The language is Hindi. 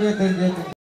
Нет, нет, нет.